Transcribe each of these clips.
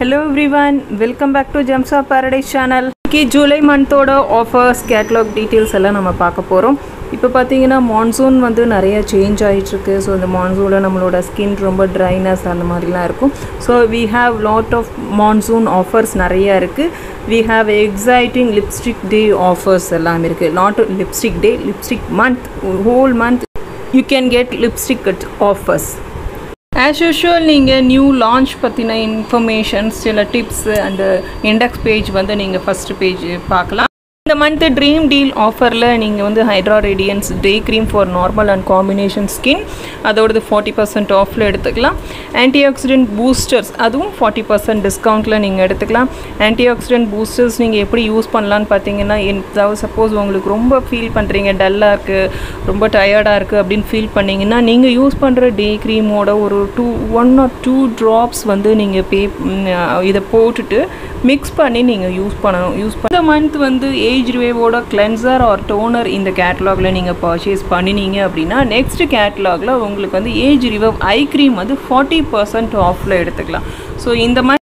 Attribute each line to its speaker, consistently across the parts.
Speaker 1: Hello everyone welcome back to Gems of Paradise channel இன்னைக்கு ஜூலை மந்தோட offers catalogue details எல்லாம் நம்ம பார்க்க போகிறோம் இப்போ பார்த்தீங்கன்னா மான்சூன் வந்து நிறைய சேஞ்ச் ஆகிட்டுருக்கு ஸோ இந்த மான்சூனில் நம்மளோட ஸ்கின் ரொம்ப ட்ரைனஸ் அந்த மாதிரிலாம் இருக்கும். So we have lot of monsoon offers நிறைய இருக்குது we have exciting lipstick day offers எல்லாம் இருக்குது not lipstick day lipstick month whole month you can get lipstick at offers as usual நீங்கள் நியூ லான்ச் பற்றின informations சில tips and index page வந்து நீங்கள் first page பார்க்கலாம். மந்த் மந்த்து ட்ரீம் டீல் ஆஃபரில் நீங்கள் வந்து hydra radiance day cream for normal and combination skin அதோடது forty percent ஆஃபில் எடுத்துக்கலாம். ஆன்டி ஆக்சிடென்ட் பூஸ்டர்ஸ் அதுவும் ஃபார்ட்டி பர்சன்ட் டிஸ்கவுண்ட்டில் நீங்கள் எடுத்துக்கலாம். ஆன்டி ஆக்சிடென்ட் பூஸ்டர்ஸ் நீங்கள் எப்படி யூஸ் பண்ணலான்னு பார்த்தீங்கன்னா அதாவது சப்போஸ் உங்களுக்கு ரொம்ப ஃபீல் பண்ணுறீங்க டல்லாக இருக்குது ரொம்ப டயர்டாக இருக்குது அப்படின்னு ஃபீல் பண்ணிங்கன்னா நீங்கள் யூஸ் பண்ணுற டே க்ரீமோட ஒரு two one or two drops வந்து நீங்கள் பே இதை போட்டுட்டு மிக்ஸ் பண்ணி நீங்கள் யூஸ் பண்ணணும் யூஸ் பண்ண. மந்த் வந்து ஏஜ் ரிவேவோட கிளென்சர் ஆர் டோனர் இந்த கேட்லாகில் நீங்கள் பர்ச்சேஸ் பண்ணினீங்க அப்படின்னா நெக்ஸ்ட் கேட்லாகில் உங்களுக்கு வந்து ஏஜ் ரிவவ் ஐ க்ரீம் வந்து ஃபார்ட்டி பர்சன்ட் ஆஃபில் எடுத்துக்கலாம் ஸோ இந்த மாதிரி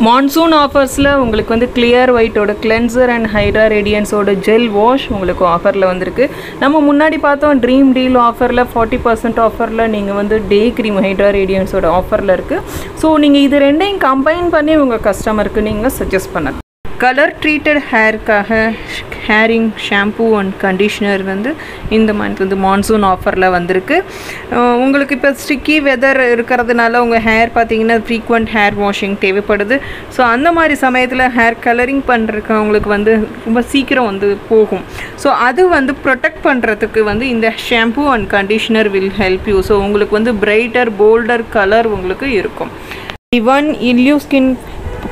Speaker 1: மான்சூன் ஆஃபர்ஸில் உங்களுக்கு வந்து கிளியர் ஒயிட்டோட கிளென்சர் அண்ட் ஹைட்ரா ரேடியன்ஸோட ஜெல் வாஷ் உங்களுக்கு ஆஃபரில் வந்திருக்கு நம்ம முன்னாடி பார்த்தோம் ட்ரீம் டீல் ஆஃபரில் ஃபார்ட்டி பர்சன்ட் ஆஃபரில் நீங்கள் வந்து டே க்ரீம் ஹைட்ரா ரேடியன்ஸோட ஆஃபரில் இருக்குது ஸோ நீங்கள் இது ரெண்டையும் கம்பைன் பண்ணி உங்கள் கஸ்டமருக்கு நீங்கள் சஜஸ்ட் பண்ணலாம் கலர் ட்ரீட்டட் ஹேருக்காக ஹேரிங் ஷாம்பூ அண்ட் கண்டிஷ்னர் வந்து இந்த மந்த் வந்து மான்சூன் ஆஃபரில் வந்திருக்கு. உங்களுக்கு இப்போ ஸ்டிக்கி வெதர் இருக்கிறதுனால உங்கள் ஹேர் பார்த்தீங்கன்னா ஃப்ரீக்வெண்ட் ஹேர் வாஷிங் தேவைப்படுது. ஸோ அந்த மாதிரி சமயத்தில் ஹேர் கலரிங் பண்ணுறவங்களுக்கு வந்து ரொம்ப சீக்கிரம் வந்து போகும். ஸோ அது வந்து ப்ரொடெக்ட் பண்ணுறதுக்கு வந்து இந்த shampoo and conditioner will help you so உங்களுக்கு வந்து பிரைட்டர் போல்டர் கலர் உங்களுக்கு இருக்கும். இவன் இல்யூ ஸ்கின்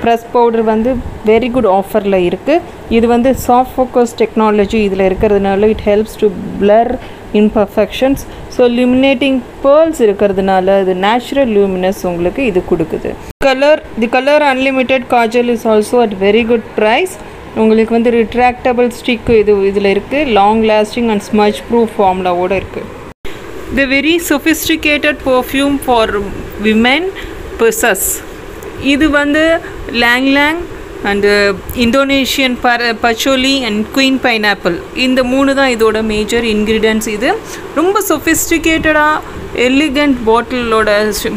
Speaker 1: ப்ரெஸ் பவுடர் வந்து வெரி குட் ஆஃபரில் இருக்குது இது வந்து சாஃப்ட் ஃபோக்கஸ் டெக்னாலஜி இதில் இருக்கிறதுனால it helps to blur imperfections so illuminating pearls இருக்கிறதுனால இது நேச்சுரல் லூமினஸ் உங்களுக்கு இது கொடுக்குது. Colour the colour unlimited kajal is also at very good price உங்களுக்கு வந்து ரிட்ராக்டபிள் ஸ்டிக் இது இதில் இருக்குது long lasting and smudge proof ஃபார்முலாவோடு இருக்குது the very sophisticated perfume for women purchase இது வந்து லேங் லேங் அண்டு இந்தோனேஷியன் பர பச்சோலி அண்ட் குயின் பைனாப்பிள் இந்த மூணு தான் இதோட மேஜர் இன்க்ரீடியன்ஸ் இது. ரொம்ப சொஃபிஸ்டிகேட்டடாக எலிகண்ட் பாட்டிலோட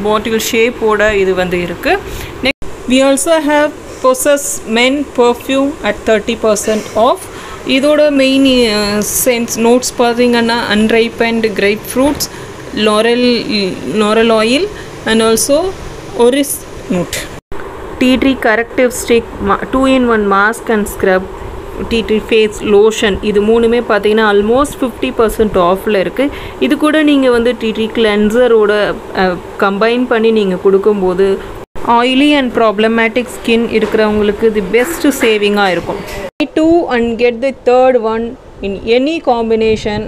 Speaker 1: பாட்டில் ஷேப்போட இது வந்து இருக்குது next we also have Possess men perfume at thirty percent off இதோட மெயின் சென்ஸ் நோட்ஸ் பார்த்தீங்கன்னா unripened grape fruits laurel laurel oil and also orris note tea tree corrective stick two in one mask and scrub tea tree face lotion இது மூணுமே பார்த்தீங்கன்னா almost fifty percent ஆஃபில் இருக்குது இது கூட நீங்கள் வந்து டீ ட்ரீ கிளென்சரோட கம்பைன் பண்ணி நீங்கள் கொடுக்கும்போது ஆயிலி அண்ட் ப்ராப்ளமேட்டிக் ஸ்கின் இருக்கிறவங்களுக்கு தி பெஸ்ட் சேவிங்காக இருக்கும். Two and get the third one in any combination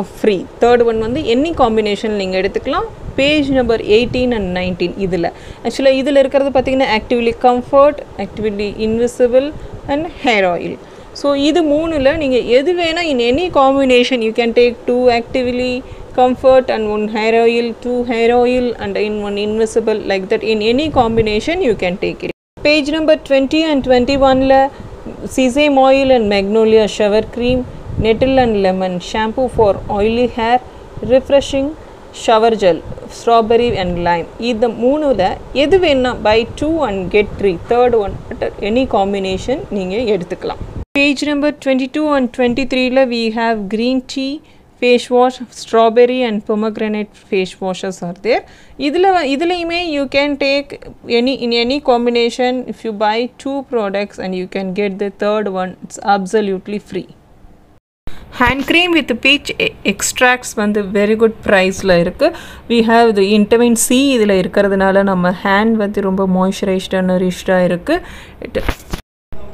Speaker 1: of free third one வந்து எனி காம்பினேஷன் நீங்கள் எடுத்துக்கலாம். page number eighteen and nineteen இதில் ஆக்சுவலாக இதில் இருக்கிறது பார்த்திங்கன்னா actively comfort actively invisible and hair oil so இது மூணில் நீங்கள் எது வேணால் in any combination you can take two actively comfort and one hair oil two hair oil and in one invisible like that in any combination you can take it page number 20 and 21 la sesame oil and magnolia shower cream nettle and lemon shampoo for oily hair refreshing shower gel strawberry and lime. இது மூணுல எது வேணா buy two and get three third one any combination நீங்கள் எடுத்துக்கலாம். Page number twenty two and twenty த்ரீல we have green tea face wash strawberry and pomegranate face washes are there இதில் இதுலேயுமே you can take any in any combination if you buy two products and you can get the third one it's absolutely free hand cream with peach extracts வந்து very good ப்ரைஸில் இருக்குது we have the vitamin C இதில் இருக்கிறதுனால நம்ம hand வந்து ரொம்ப மாய்ஸ்சரைஸ்டாக நரிஷ்டாக இருக்குது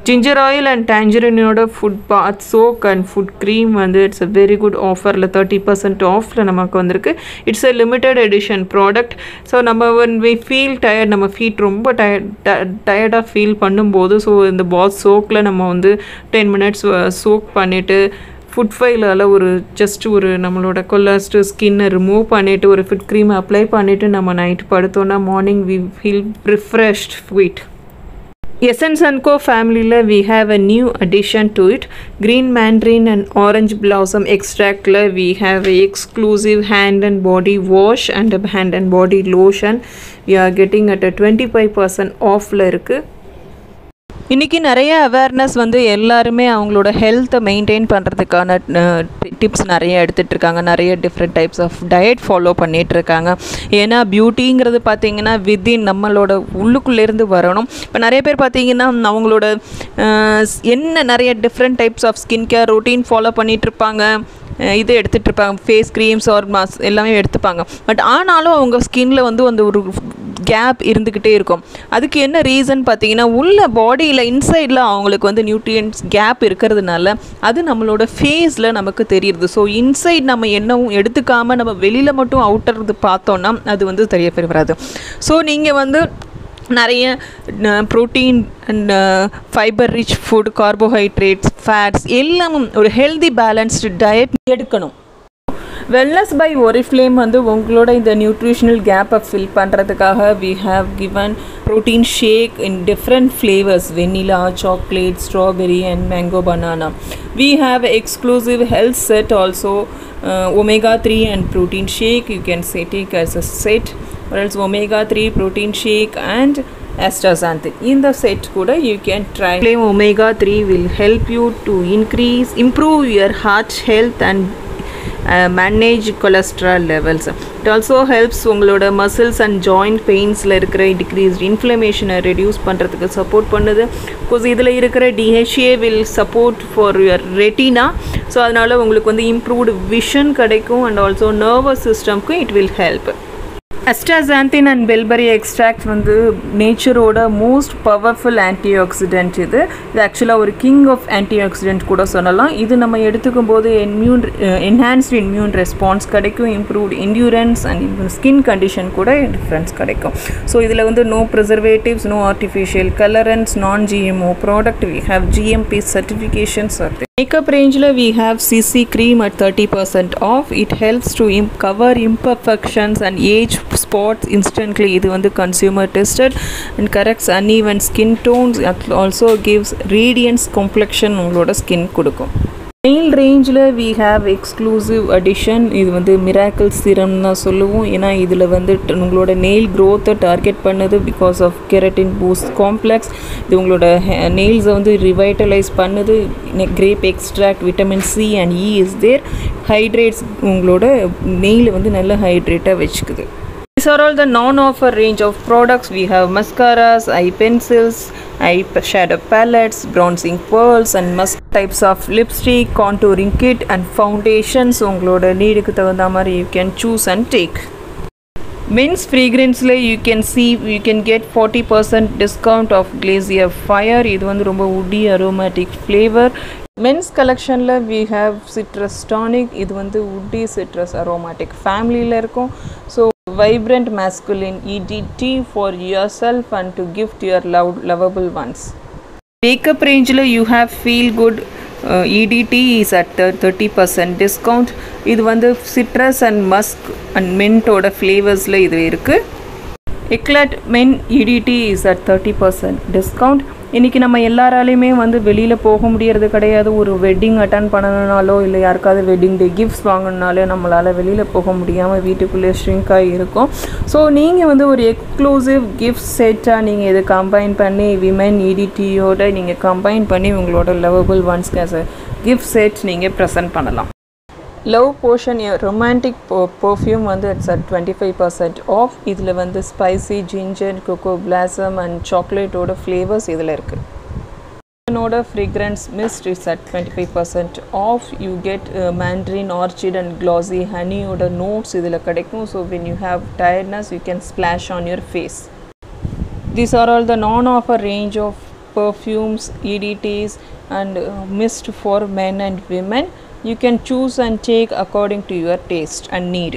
Speaker 1: ginger oil and டேஞ்சரினோட foot bath soak and foot cream வந்து இட்ஸ் அ வெரி குட் ஆஃபரில் தேர்ட்டி பர்சன்ட் ஆஃபில் நமக்கு வந்திருக்கு. It's a limited edition product so நம்ம ஒன் வி ஃபீல் டயர்ட் நம்ம ஃபீட் ரொம்ப டயர்ட் டயர்டாக ஃபீல் பண்ணும்போது ஸோ இந்த பாத் சோக்கில் நம்ம வந்து டென் மினிட்ஸ் சோக் பண்ணிவிட்டு ஃபுட் ஃபைலால் ஒரு ஜஸ்ட் ஒரு நம்மளோட கொலாஸ்ட் ஸ்கின்னை ரிமூவ் பண்ணிவிட்டு ஒரு ஃபுட் க்ரீம் அப்ளை பண்ணிவிட்டு நம்ம night படுத்தோன்னா morning we feel refreshed sweet essence and go ஃபேமிலியில் we have a new addition to it green mandarin and orange blossom எக்ஸ்ட்ராக்டில் we have exclusive hand and body wash and hand and body lotion we are getting at a twenty five percent ஆஃபில் இருக்குது இன்றைக்கி நிறைய awareness வந்து எல்லாருமே அவங்களோட ஹெல்த்தை maintain பண்ணுறதுக்கான tips நிறைய எடுத்துகிட்டு இருக்காங்க நிறைய different types of diet follow பண்ணிகிட்ருக்காங்க ஏன்னா பியூட்டிங்கிறது பார்த்திங்கன்னா வித்தின் நம்மளோட உள்ளுக்குள்ளேருந்து வரணும். இப்போ நிறைய பேர் பார்த்திங்கன்னா அவங்களோட என்ன நிறைய different types of skin care routine follow பண்ணிகிட்ருப்பாங்க இது எடுத்துகிட்டு இருப்பாங்க ஃபேஸ் க்ரீம்ஸ் ஆர் மாஸ் எல்லாமே எடுத்துப்பாங்க. பட் ஆனாலும் அவங்க ஸ்கின்ல வந்து அந்த ஒரு கேப் இருந்துக்கிட்டே இருக்கும். அதுக்கு என்ன ரீசன் பார்த்தீங்கன்னா உள்ள பாடியில் இன்சைடில் அவங்களுக்கு வந்து நியூட்ரியன்ஸ் கேப் இருக்கிறதுனால அது நம்மளோட ஃபேஸில் நமக்கு தெரியும். தெரியுது ஸோ இன்சைட் நம்ம என்னவும் எடுத்துக்காமல் நம்ம வெளியில் மட்டும் அவுட்டர் பார்த்தோன்னா அது வந்து தெரிய பெரிய வராது. ஸோ நீங்கள் வந்து நிறைய protein and fibre rich food carbohydrates fats எல்லாமும் ஒரு ஹெல்தி பேலன்ஸ்டு டயட் எடுக்கணும். வெல்னஸ் பை ஒரிஃப்ளேம் வந்து உங்களோட இந்த நியூட்ரிஷனல் கேப்பை ஃபில் பண்ணுறதுக்காக we have given protein shake in different flavours vanilla chocolate strawberry and mango banana we have exclusive health set also omega three and protein shake you can say take as a set. Or else omega 3 protein shake and astaxanthin. In the set kuda you can try. Claim omega 3 will help you to increase improve your heart health and manage cholesterol levels it also helps உங்களோட muscles and joint பெயின்ஸில் இருக்கிற decrease இன்ஃப்ளமேஷனை reduce பண்ணுறதுக்கு support பண்ணுது. Because இதில் இருக்கிற DHA will support for your retina so அதனால் உங்களுக்கு வந்து இம்ப்ரூவ்டு விஷன் கிடைக்கும் and also nervous சிஸ்டம்க்கும் it will help astaxanthin and bilberry extract வந்து நேச்சரோட மோஸ்ட் பவர்ஃபுல் ஆன்டி ஆக்சிடென்ட் இது இது ஆக்சுவலாக ஒரு கிங் ஆஃப் ஆன்டி ஆக்சிடென்ட் கூட சொல்லலாம். இது நம்ம எடுத்துக்கும் போது இம்யூன் என்ஹான்ஸ்டு இம்யூன் ரெஸ்பான்ஸ் கிடைக்கும். Improved endurance and skin condition கூட டிஃப்ரென்ஸ் கிடைக்கும். ஸோ இதில் வந்து no preservatives no artificial colourants non GMO product we have GMP certifications or makeup ரேஞ்சில் we have CC cream at thirty percent off it helps to im cover imperfections and age spots instantly இது வந்து consumer tested and corrects uneven skin tones also gives radiance complexion உங்களோட skin கொடுக்கும். Nail ரேஞ்சில் we have exclusive addition இது வந்து miracle சிரம் தான் சொல்லுவோம். ஏன்னா இதில் வந்து உங்களோட நெயில் க்ரோத்தை டார்கெட் பண்ணுது because of keratin boost complex இது உங்களோட நெயில்ஸை வந்து ரிவைட்டலைஸ் பண்ணுது. Grape extract vitamin C and E is there hydrates உங்களோட நெயிலை வந்து நல்ல ஹைட்ரேட்டாக வச்சுக்குது. These are all the non-offer range of products. We have mascaras, eye pencils, eye shadow palettes, bronzing pearls and mask types of lipstick, contouring kit and foundations. உங்களோட நீடுக்கு தகுந்த மாதிரி you can choose and take. Men's ஃப்ரீக்ரன்ஸில் you can see you can get forty percent discount off glacier fire இது வந்து ரொம்ப woody aromatic flavour men's கலெக்ஷனில் we have citrus tonic இது வந்து woody citrus aromatic ஃபேமிலியில் இருக்கும். So vibrant masculine EDT for yourself and to gift your love lovable ones makeup ரேஞ்சில் you have feel good EDT is at thirty percent discount இது வந்து citrus and musk and மின்ட்டோட ஃப்ளேவர்ஸில் இது இருக்குது Eclat men EDT is at thirty percent discount இன்றைக்கி நம்ம எல்லாராலையுமே வந்து வெளியில் போக முடியறது கிடையாது. ஒரு வெட்டிங் அட்டன் பண்ணணுனாலோ இல்லை யாருக்காவது வெட்டிங் டே கிஃப்ட்ஸ் வாங்கணுனாலோ நம்மளால் வெளியில் போக முடியாமல் வீட்டுக்குள்ளே ஷ்ரிங்காக இருக்கும். ஸோ நீங்கள் வந்து ஒரு எக்ஸ்க்ளூசிவ் கிஃப்ட் செட்டாக நீங்கள் இதை கம்பைன் பண்ணி விமென் இடிடியோட நீங்கள் கம்பைன் பண்ணி உங்களோட லவபிள் ஒன்ஸ்க்கு ஆஸ் கிஃப்ட் செட் நீங்கள் ப்ரெசென்ட் பண்ணலாம். லவ் போர்ஷன் ரொமான்டிக் பர்ஃப்யூம் வந்து it's at twenty five percent off இதில் வந்து spicy ginger cocoa blossom and சாக்லேட்டோட flavours இதில் இருக்குது என்னோட fragrance mist is at twenty five percent off you get mandarin orchid and classy ஹனியோட notes இதில் கிடைக்கும். So when you have tiredness you can splash on your face these are all the non offer range of perfumes EDTs and mist for men and women you can choose and take according to your taste and need.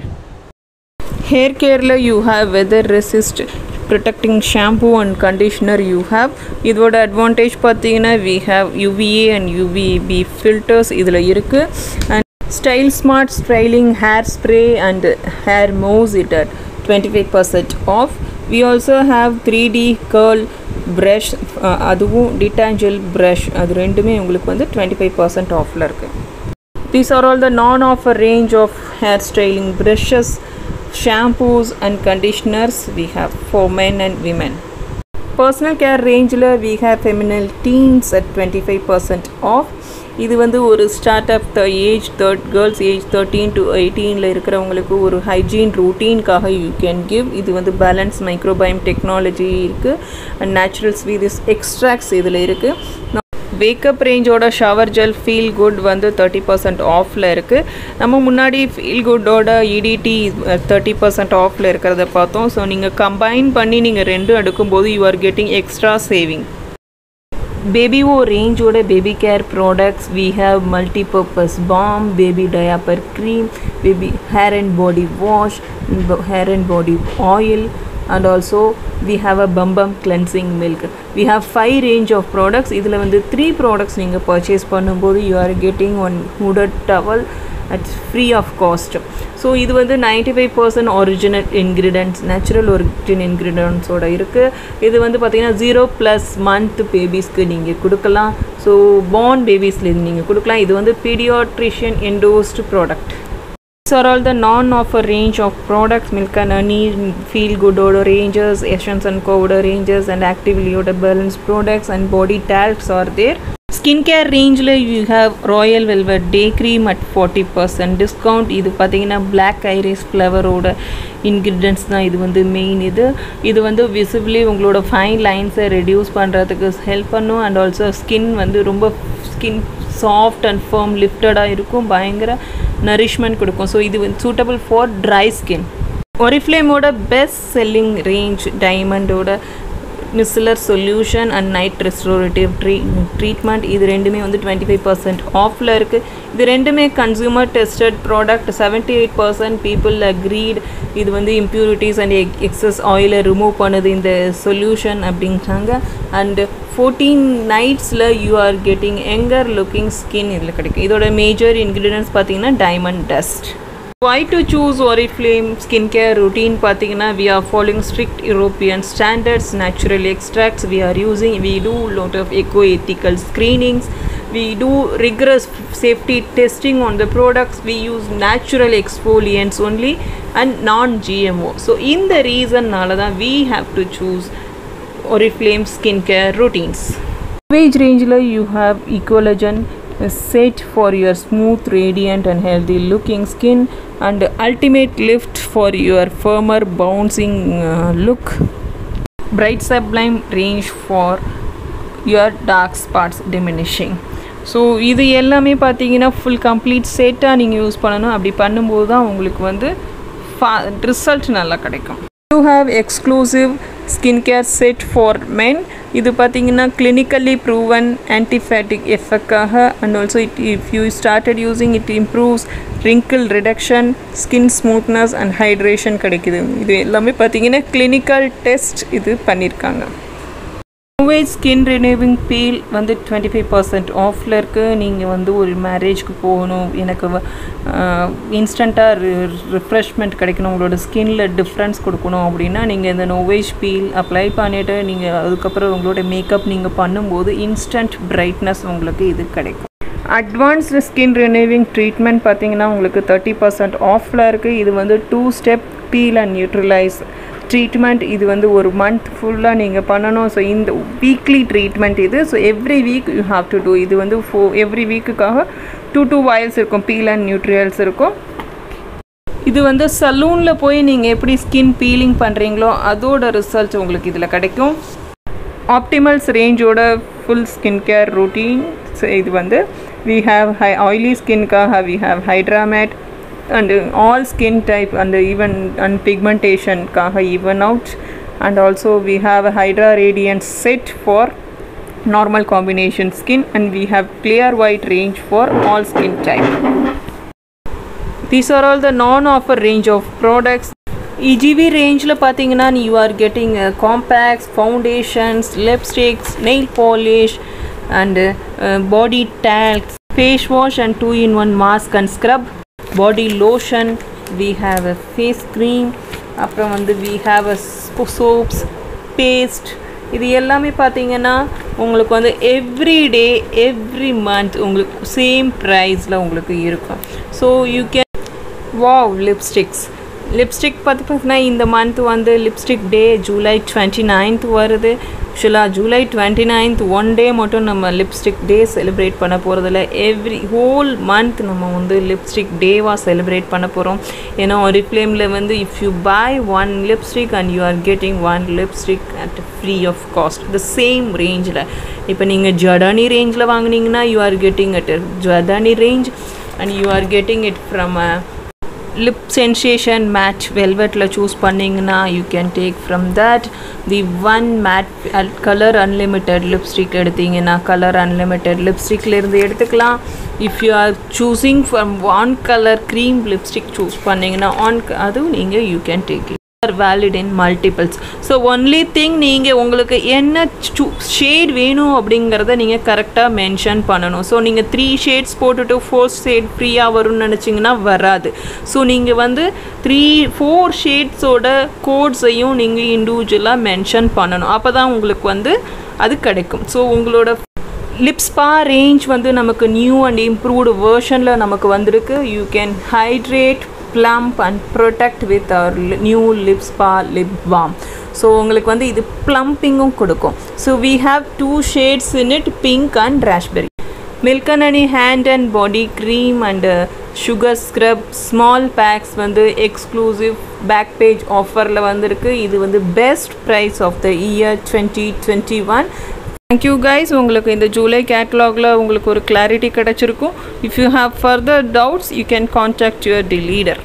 Speaker 1: Hair கேரில் you have weather resist protecting shampoo and conditioner you have இதோட advantage பார்த்தீங்கன்னா we have UVA and UVB filters இதில் இருக்குது and style smart styling hair spray and hair mousse it at twenty five percent off we also have three D curl brush அதுவும் detangle brush அது ரெண்டுமே உங்களுக்கு வந்து twenty five percent ஆஃபில் இருக்குது These are all the non offer range of hairstyling brushes, shampoos and conditioners we have for men and women. Personal care ரேஞ்சில் we have Feminelle teens at twenty five percent off இது வந்து ஒரு start up the age third girls age thirteen to எயிட்டீனில் இருக்கிறவங்களுக்கு ஒரு hygiene ரூட்டீனுக்காக you can give இது வந்து பேலன்ஸ் மைக்ரோபயம் டெக்னாலஜி இருக்குது and naturals with is extracts இதில் இருக்குது வேக்கப் ரேஞ்சோட ஷவர் ஜெல் ஃபீல் குட் வந்து தேர்ட்டி பர்சன்ட் ஆஃபில் இருக்குது நம்ம முன்னாடி ஃபீல் குட்டோட இடிடி தேர்ட்டி பர்சன்ட் ஆஃபில் இருக்கிறத பார்த்தோம். ஸோ நீங்கள் கம்பைன் பண்ணி நீங்கள் ரெண்டும் எடுக்கும்போது you are getting extra saving baby O ரேஞ்சோட baby care products we have multipurpose balm baby diaper cream baby hair and body wash hair and body oil and also we have a பம்பம் cleansing milk we have five range of products இதில் வந்து three products நீங்கள் purchase பண்ணும்போது you are getting one hooded towel at free of cost so இது வந்து ninety five percent original ingredients natural origin இன்க்ரீடியன்ஸோட இருக்குது இது வந்து பார்த்திங்கன்னா ஜீரோ ப்ளஸ் மந்த் பேபிஸ்க்கு நீங்கள் கொடுக்கலாம். ஸோ பார்ன் பேபிஸ்லேருந்து நீங்கள் கொடுக்கலாம். இது வந்து paediatrician endorsed product These are all the non-offer range of products Milk and Honey, Feel Good Odor ranges, Essence and Co Odor ranges and Actively Odor Balance products and body talcs are there. Skincare rangeல you have Royal Velvet Day Cream at 40% discount இது பார்த்தீங்கன்னா Black Iris ஃப்ளவரோட ingredients தான் இது வந்து main இது இது வந்து visibly உங்களோட ஃபைன் லைன்ஸை ரெடியூஸ் பண்ணுறதுக்கு ஹெல்ப் பண்ணும் அண்ட் ஆல்சோ ஸ்கின் வந்து ரொம்ப ஸ்கின் சாஃப்ட் அண்ட் ஃபர்ம் லிஃப்டடாக இருக்கும் பயங்கர நரிஷ்மெண்ட் கொடுக்கும். ஸோ இது வந்து சூட்டபிள் ஃபார் ட்ரை ஸ்கின் ஒரிஃப்ளேமோட best selling range டைமண்டோட micellar solution and night restorative tree treatment இது ரெண்டுமே வந்து டுவெண்ட்டி ஃபைவ் பர்சன்ட் ஆஃபில் இருக்குது இது ரெண்டுமே consumer tested product seventy eight percent people agreed இது வந்து இம்ப்யூரிட்டிஸ் அண்ட் எக்ஸஸ் ஆயிலை ரிமூவ் பண்ணுது இந்த சொல்யூஷன் அப்படின்றாங்க. And fourteen நைட்ஸில் you are getting younger looking skin இதில் கிடைக்கும். இதோட மேஜர் இன்க்ரீடியன்ஸ் பார்த்தீங்கன்னா diamond dust Why to choose Oriflame skincare routine பார்த்தீங்கன்னா we are following strict European standards natural extracts we are using we do lot of eco ethical screenings we do rigorous safety testing on the products we use natural exfoliants only and non GMO so in the reason தான் we have to choose Oriflame skincare routines Wage range you have Ecologen set for your smooth radiant and healthy looking skin and ultimate lift for your firmer bouncing uh, look bright sublime range for your dark spots diminishing so இது எல்லாமே பார்த்தீங்கன்னா full complete செட்டாக நீங்கள் use பண்ணணும் அப்படி பண்ணும்போது தான் உங்களுக்கு வந்து ஃபா ரிசல்ட் நல்லா கிடைக்கும் you have exclusive skin care set for men இது பார்த்தீங்கன்னா clinically proven ஆன்டிஃபேட்டிக் எஃபெக்டாக and also it if you started using it improves wrinkle reduction skin smoothness and hydration கிடைக்குது. இது எல்லாமே பார்த்தீங்கன்னா கிளினிக்கல் டெஸ்ட் இது பண்ணியிருக்காங்க. நோவேஜ் ஸ்கின் ரினியூவிங் பீல் வந்து twenty five percent ஆஃபில் இருக்குது நீங்கள் வந்து ஒரு மேரேஜ்க்கு போகணும். எனக்கு இன்ஸ்டண்ட்டாக ரிஃப்ரெஷ்மெண்ட் கிடைக்கணும். உங்களோட ஸ்கின்னில் டிஃப்ரென்ஸ் கொடுக்கணும் அப்படின்னா நீங்கள் இந்த நோவேஜ் பீல் அப்ளை பண்ணிவிட்டு நீங்கள் அதுக்கப்புறம் உங்களோட மேக்கப் நீங்கள் பண்ணும்போது இன்ஸ்டன்ட் பிரைட்னஸ் உங்களுக்கு இது கிடைக்கும். அட்வான்ஸ்டு ஸ்கின் ரினியூவிங் ட்ரீட்மெண்ட் பார்த்தீங்கன்னா உங்களுக்கு தேர்ட்டி பர்சன்ட் ஆஃபில் இருக்குது இது வந்து two step peel and neutralise treatment இது வந்து ஒரு மந்த் ஃபுல்லாக நீங்கள் பண்ணணும். ஸோ இந்த வீக்லி ட்ரீட்மெண்ட் இது. So every week you have to do இது வந்து ஃபோ எவ்ரி வீக்குக்காக டூ டூ வாயில்ஸ் இருக்கும். பீல் அண்ட் நியூட்ரியல்ஸ் இருக்கும். இது வந்து சலூனில் போய் நீங்கள் எப்படி ஸ்கின் பீலிங் பண்ணுறீங்களோ அதோட ரிசல்ட் உங்களுக்கு இதில் கிடைக்கும். ஆப்டிமல்ஸ் ரேஞ்சோட ஃபுல் ஸ்கின் கேர் ரூட்டீன் இது வந்து we have high oily ஸ்கின்காக we have hydra matte and uh, all skin type and uh, even and pigmentation kaha even out and also we have a hydra radiant set for normal combination skin and we have clear white range for all skin type these are all the non offer range of products EGV ரேஞ்சில் பார்த்தீங்கன்னா you are getting compacts foundations lipsticks nail polish and body talcs face wash and two in one mask and scrub Body lotion we have a face cream அப்புறம் வந்து we have a soaps paste இது எல்லாமே பார்த்தீங்கன்னா உங்களுக்கு வந்து every day every month உங்களுக்கு same ப்ரைஸில் உங்களுக்கு இருக்கும். So you can wow lipsticks lipstick பார்த்து பார்த்தீங்கன்னா இந்த மந்த் வந்து lipstick day July twenty ninth வருது. ஆக்சுவலாக July twenty ninth one day மட்டும் நம்ம லிப்ஸ்டிக் டே செலிப்ரேட் பண்ண போகிறதில்ல எவ்ரி ஹோல் மந்த் நம்ம வந்து லிப்ஸ்டிக் டேவாக செலிப்ரேட் பண்ண போகிறோம் ஏன்னா ஒரிஃப்ளேமில் வந்து if you buy one lipstick and you are getting one lipstick at free of cost the same ரேஞ்சில் இப்போ நீங்கள் ஜடானி ரேஞ்சில் வாங்கினீங்கன்னா you are getting at Giordani range and you are getting it from a lip sensation matte வெல்வெட்டில் choose பண்ணிங்கன்னா you can take from that the one matte colour unlimited lipstick எடுத்தீங்கன்னா colour unlimited லிப்ஸ்டிக்லேருந்து எடுத்துக்கலாம். If you are choosing from one colour cream lipstick choose பண்ணிங்கன்னா on அதுவும் நீங்கள் you can take or valid in multiples so only thing நீங்கள் உங்களுக்கு என்ன shade வேணும் அப்படிங்கிறத நீங்கள் கரெக்டாக மென்ஷன் பண்ணணும். ஸோ நீங்கள் த்ரீ ஷேட்ஸ் போட்டுட்டு ஃபோர் ஷேட் ஃப்ரீயாக வரும்னு நினச்சிங்கன்னா வராது. ஸோ நீங்கள் வந்து த்ரீ ஃபோர் ஷேட்ஸோட கோட்ஸையும் நீங்கள் இண்டிவிஜுவலாக மென்ஷன் பண்ணணும். அப்போ தான் உங்களுக்கு வந்து அது கிடைக்கும். ஸோ உங்களோட லிப்ஸ்பா ரேஞ்ச் வந்து நமக்கு நியூ அண்ட் இம்ப்ரூவ்டு வேர்ஷனில் நமக்கு வந்திருக்கு. You can hydrate plump and protect with our li- new lip spa lip balm. So உங்களுக்கு வந்து இது ப்ளம்பிங்கும் கொடுக்கும். So we have two shades in it pink and raspberry milk and honey hand and body cream and sugar scrub small packs வந்து exclusive pack page ஆஃபரில் வந்திருக்கு. இது வந்து best price of the year twenty twenty one thank you guys உங்களுக்கு இந்த July கேட்லாகில் உங்களுக்கு ஒரு கிளாரிட்டி கிடச்சிருக்கும். If you have further doubts you can contact your the leader